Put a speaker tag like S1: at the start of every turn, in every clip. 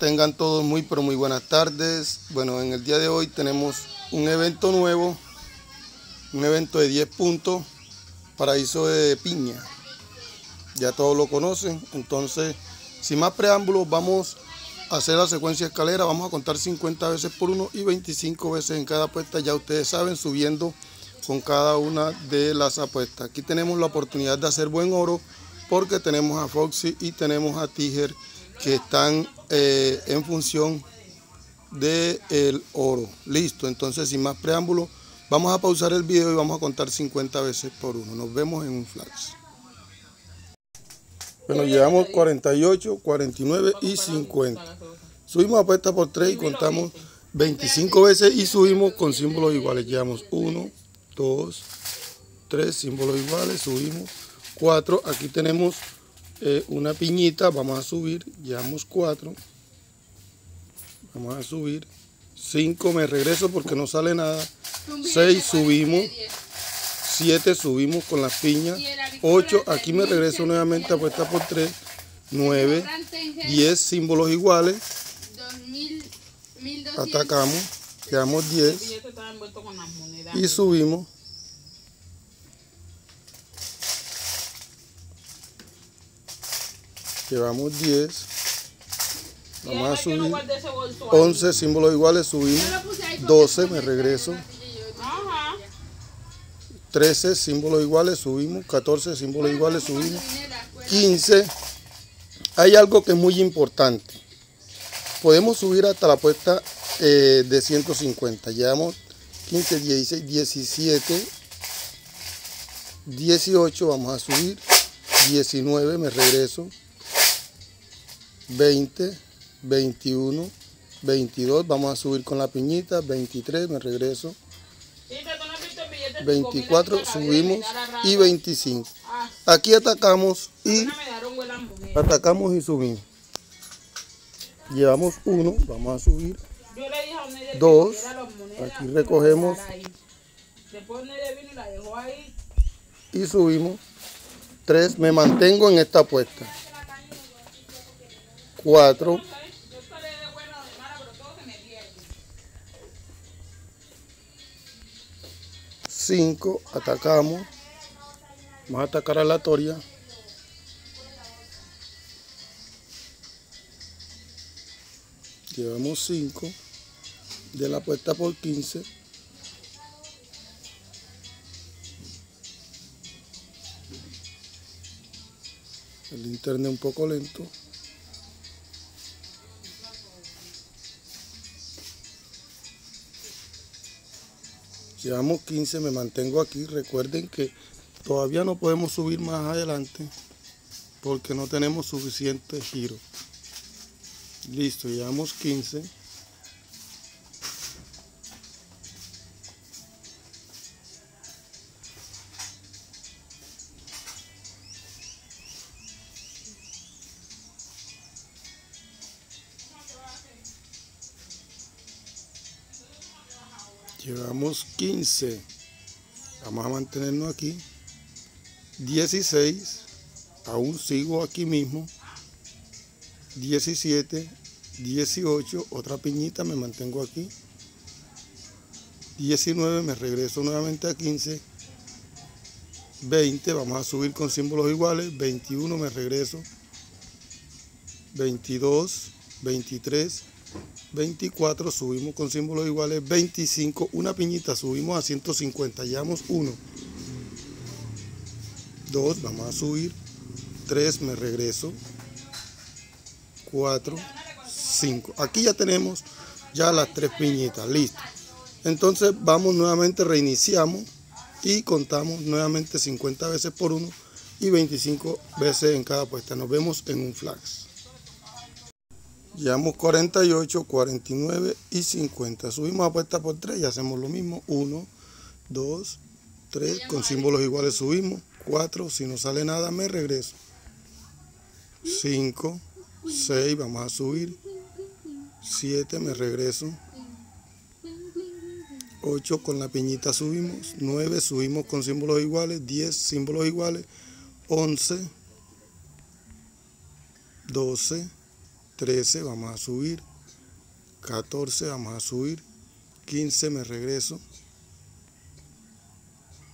S1: Tengan todos muy pero muy buenas tardes. Bueno, en el día de hoy tenemos un evento nuevo, un evento de 10 puntos, paraíso de piña. Ya todos lo conocen, entonces sin más preámbulos vamos a hacer la secuencia escalera, vamos a contar 50 veces por uno y 25 veces en cada apuesta, ya ustedes saben, subiendo con cada una de las apuestas. Aquí tenemos la oportunidad de hacer buen oro porque tenemos a Foxy y tenemos a Tiger que están eh, en función del el oro. Listo, entonces sin más preámbulos, vamos a pausar el video y vamos a contar 50 veces por uno. Nos vemos en un flash. Bueno, llevamos 48, 49 y 50. Subimos apuesta por 3 y contamos 25 veces y subimos con símbolos iguales. Llevamos 1, 2, 3 símbolos iguales, subimos 4. Aquí tenemos eh, una piñita, vamos a subir, llevamos 4. Vamos a subir 5, me regreso porque no sale nada. 6 subimos. 7 subimos con las piñas. 8, aquí me regreso nuevamente apuesta por 3. 9, 10 símbolos iguales. Atacamos, quedamos 10 y subimos. Llevamos 10. Vamos a subir 11 símbolos iguales, subimos 12, me regreso. 13 símbolos iguales, subimos. 14 símbolos iguales, subimos. 15. Hay algo que es muy importante. Podemos subir hasta la apuesta eh, de 150. Llevamos 15, 16, 17, 18. Vamos a subir. 19, me regreso. 20, 21, 22. Vamos a subir con la piñita. 23, me regreso. 24 subimos y 25. Aquí atacamos y atacamos y subimos. Llevamos uno, vamos a subir. Dos, aquí recogemos y subimos. Tres, me mantengo en esta apuesta. Cuatro. 5, atacamos. Vamos a atacar aleatoria. Llevamos 5 de la apuesta por 15. El internet un poco lento. Llevamos 15, me mantengo aquí. Recuerden que todavía no podemos subir más adelante porque no tenemos suficiente giro. Listo, llevamos 15. Llevamos 15. Vamos a mantenernos aquí. 16. Aún sigo aquí mismo. 17. 18. Otra piñita. Me mantengo aquí. 19. Me regreso nuevamente a 15. 20. Vamos a subir con símbolos iguales. 21. Me regreso. 22. 23. 24, subimos con símbolos iguales, 25, una piñita, subimos a 150, llevamos 1, 2, vamos a subir, 3, me regreso, 4, 5. Aquí ya tenemos ya las tres piñitas, listo. Entonces vamos nuevamente, reiniciamos y contamos nuevamente 50 veces por uno y 25 veces en cada apuesta. Nos vemos en un flash. Llevamos 48, 49 y 50. Subimos apuesta por 3 y hacemos lo mismo. 1, 2, 3. Con símbolos iguales subimos. 4. Si no sale nada me regreso. 5, 6. Vamos a subir. 7. Me regreso. 8 con la piñita subimos. 9 subimos con símbolos iguales. 10 símbolos iguales. 11. 12. 13 vamos a subir, 14 vamos a subir, 15 me regreso,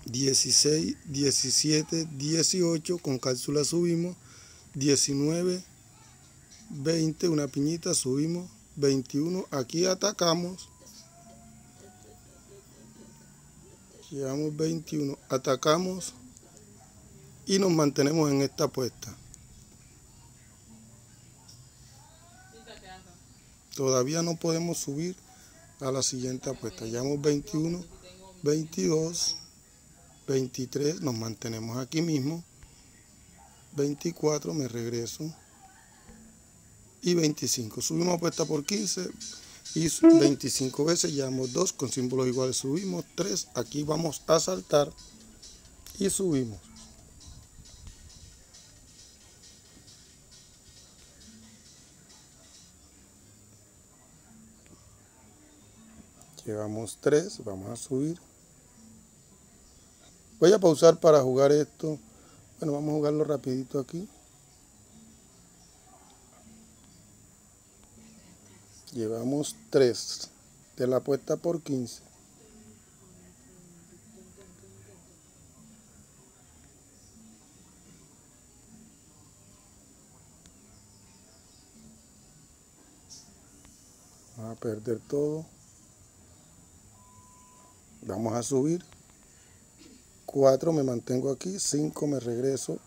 S1: 16, 17, 18, con cápsula subimos, 19, 20, una piñita, subimos, 21, aquí atacamos, llevamos 21, atacamos y nos mantenemos en esta apuesta. Todavía no podemos subir a la siguiente apuesta. Llevamos 21, 22, 23, nos mantenemos aquí mismo. 24, me regreso. Y 25. Subimos apuesta por 15 y 25 veces. Llevamos 2 con símbolos iguales. Subimos 3. Aquí vamos a saltar y subimos. Llevamos 3, vamos a subir. Voy a pausar para jugar esto. Bueno, vamos a jugarlo rapidito aquí. Llevamos 3 de la apuesta por 15. Vamos a perder todo. Vamos a subir. 4 me mantengo aquí. 5 me regreso.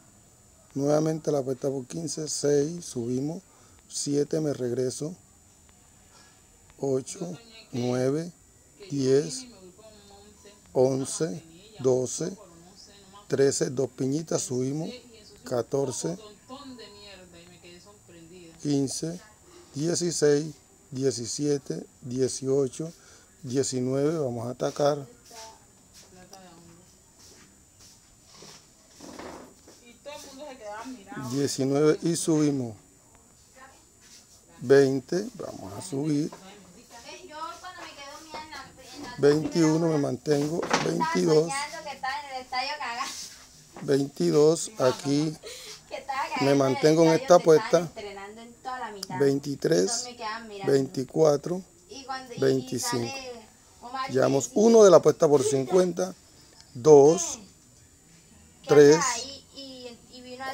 S1: Nuevamente la apuesta por 15. 6 subimos. 7 me regreso. 8, 9, 10, 11, 12, 13, dos piñitas subimos. 14, 15, 16, 17, 18, 19, vamos a atacar. Diecinueve y subimos. 20, vamos a subir. 21 me mantengo. 22. 22 aquí me mantengo en esta apuesta. 23, 24, 25. Llevamos uno de la apuesta por 50, 2, 3,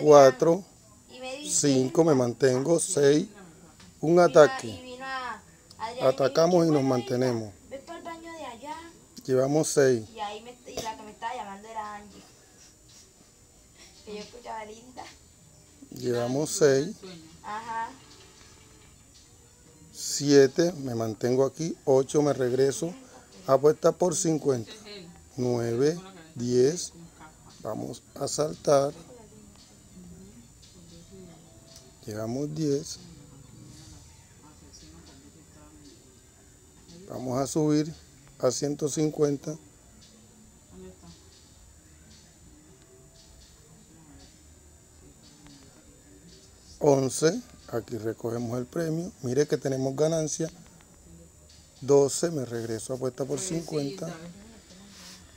S1: 4, 5, me mantengo, 6, un ataque. Atacamos y nos mantenemos. Llevamos 6.
S2: Y ahí me, y la que me estaba llamando era Angie. Que yo escuchaba linda.
S1: Llevamos 6.
S2: Ajá.
S1: 7, me mantengo aquí. 8, me regreso. Apuesta por 50. 9, 10. Vamos a saltar. Llevamos 10. Vamos a subir a 150. Once, aquí recogemos el premio. Mire que tenemos ganancia. 12, me regreso a apuesta por 50.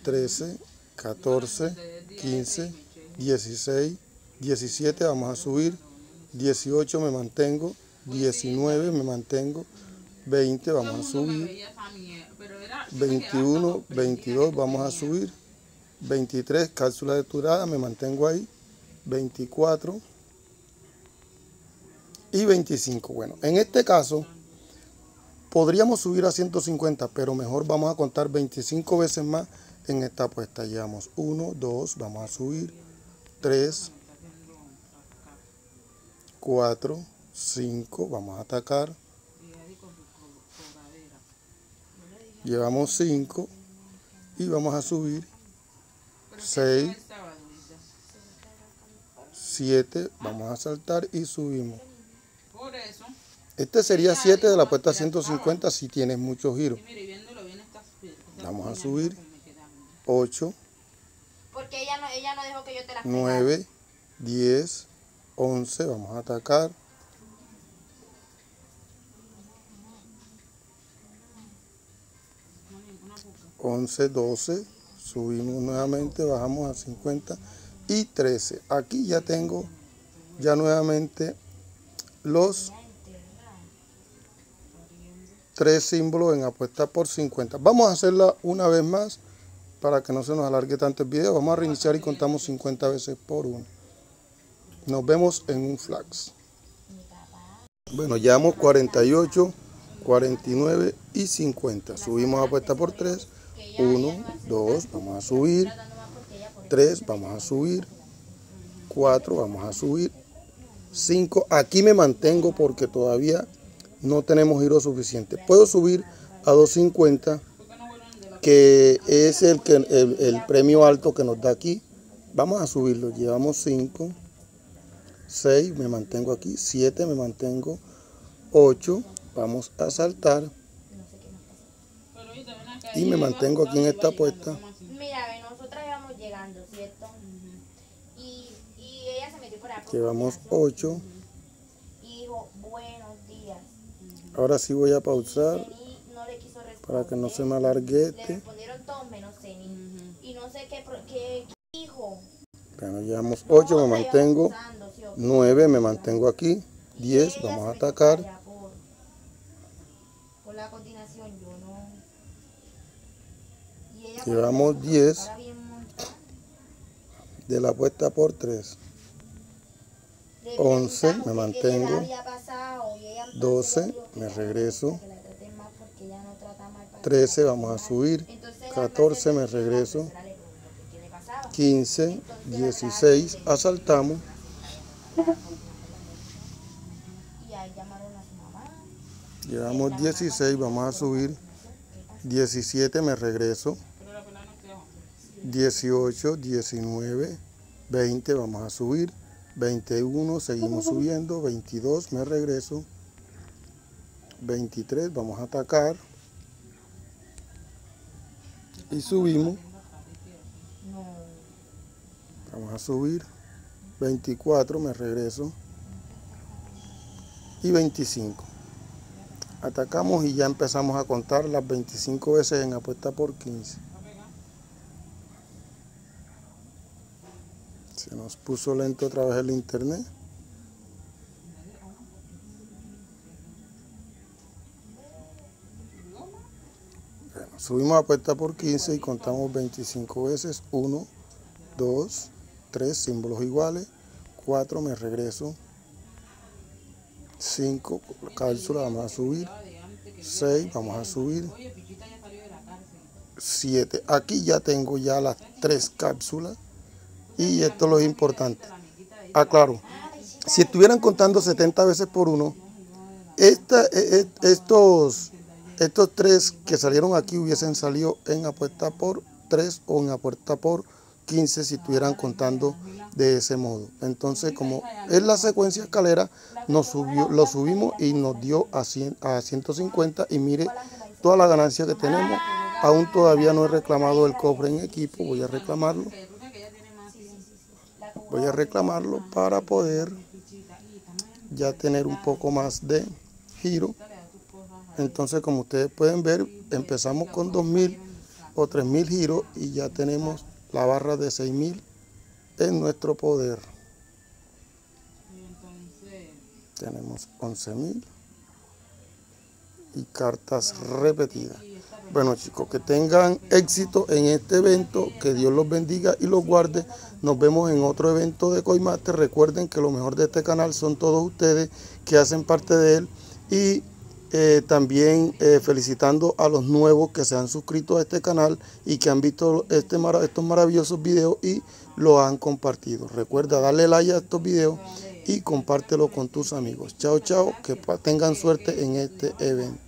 S1: 13, 14, 15, 16, 17, vamos a subir. 18 me mantengo. 19 me mantengo. 20 vamos a subir. 21, 22 vamos a subir. 23 cápsula de turada, me mantengo ahí. 24 y 25. Bueno, en este caso podríamos subir a 150, pero mejor vamos a contar 25 veces más en esta apuesta. Llevamos 1, 2, vamos a subir. 3, 4, 5, vamos a atacar. Llevamos 5 y vamos a subir 6, 7, vamos a saltar y subimos. Este sería 7 de la apuesta 150 si tienes muchos giros. Vamos a subir 8,
S2: Porque ella no, ella no dejó que yo te las
S1: 9, 10, 11, vamos a atacar. 11, 12, subimos nuevamente, bajamos a 50 y 13. Aquí ya tengo ya nuevamente los tres símbolos en apuesta por 50. Vamos a hacerla una vez más para que no se nos alargue tanto el video. Vamos a reiniciar y contamos 50 veces por uno. Nos vemos en un flax. Bueno, llevamos 48, 49 y 50. Subimos apuesta por 3. 1, 2, vamos a subir. 3, vamos a subir. 4, vamos a subir. 5, aquí me mantengo porque todavía no tenemos giro suficiente. Puedo subir a 250, que es el, que, el, el premio alto que nos da aquí. Vamos a subirlo. Llevamos 5, 6, me mantengo aquí. 7, me mantengo. 8, vamos a saltar. Y me mantengo aquí en esta apuesta.
S2: Mira, nosotras íbamos llegando, ¿cierto? Y, y ella se metió por acá.
S1: Llevamos 8.
S2: Y dijo, buenos días.
S1: Ahora sí voy a pausar
S2: le
S1: para que no se me alargue
S2: Le
S1: este.
S2: respondieron todos menos Ceni. Y no sé qué, pro- qué qué dijo.
S1: Bueno, llevamos 8, me
S2: No, iba
S1: mantengo.
S2: usando, ¿sí o qué?
S1: 9, me mantengo aquí.
S2: Y
S1: 10,
S2: ella
S1: vamos a atacar.
S2: por Por, la continuación, yo no. Y ella por
S1: Llevamos
S2: allá,
S1: 10
S2: ahora bien montada,
S1: de la apuesta por 3.
S2: Le
S1: 11,
S2: preguntamos
S1: me mantengo.
S2: había pasado, y ella entonces
S1: 12,
S2: le dijo que
S1: me regreso.
S2: que la traten mal porque ella no trata mal para
S1: 13,
S2: que la
S1: vamos a subir.
S2: Entonces, la
S1: 14, me regreso.
S2: la persona le preguntó que qué le pasaba.
S1: 15, 16, asaltamos. Llevamos 16, vamos a subir. 17, me regreso. 18, 19, 20, vamos a subir. 21, seguimos subiendo. 22, me regreso. 23, vamos a atacar. Y subimos. Vamos a subir. 24, me regreso. Y 25. Atacamos y ya empezamos a contar las 25 veces en apuesta por 15. Se nos puso lento otra vez el internet. Bueno, subimos apuesta por 15 y contamos 25 veces. 1, 2, 3 símbolos iguales. 4, me regreso. 5, cápsula, vamos a subir. 6, vamos a subir. 7, aquí ya tengo ya las 3 cápsulas. Y esto es lo importante. Aclaro, si estuvieran contando 70 veces por uno, esta, e- e- estos, estos tres que salieron aquí hubiesen salido en apuesta por 3 o en apuesta por 15 si estuvieran contando de ese modo. Entonces, como es la secuencia escalera, nos subió, lo subimos y nos dio a, 100 a 150 y mire toda la ganancia que tenemos. Aún todavía no he reclamado el cofre en equipo, voy a reclamarlo. Voy a reclamarlo para poder ya tener un poco más de giro. Entonces, como ustedes pueden ver, empezamos con 2000 o 3000 giros y ya tenemos la barra de 6000 en nuestro poder. Tenemos 11000 y cartas repetidas. Bueno chicos, que tengan éxito en este evento, que Dios los bendiga y los guarde. Nos vemos en otro evento de Coimaster. Recuerden que lo mejor de este canal son todos ustedes que hacen parte de él. Y eh, también eh, felicitando a los nuevos que se han suscrito a este canal y que han visto este, estos maravillosos videos y lo han compartido. Recuerda darle like a estos videos y compártelo con tus amigos. Chao, chao, que tengan suerte en este evento.